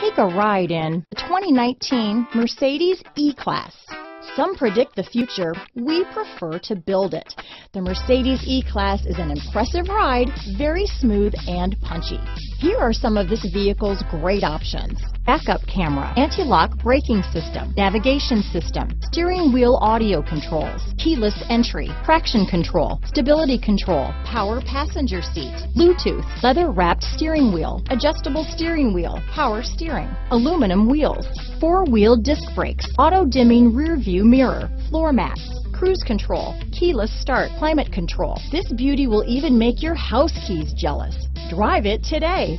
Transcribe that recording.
Take a ride in the 2019 Mercedes E-Class. Some predict the future, we prefer to build it. The Mercedes E-Class is an impressive ride, very smooth and punchy. Here are some of this vehicle's great options. Backup camera, anti-lock braking system, navigation system, steering wheel audio controls, keyless entry, traction control, stability control, power passenger seat, Bluetooth, leather wrapped steering wheel, adjustable steering wheel, power steering, aluminum wheels, four-wheel disc brakes, auto-dimming rear view mirror, floor mats, cruise control, keyless start, climate control. This beauty will even make your house keys jealous. Drive it today.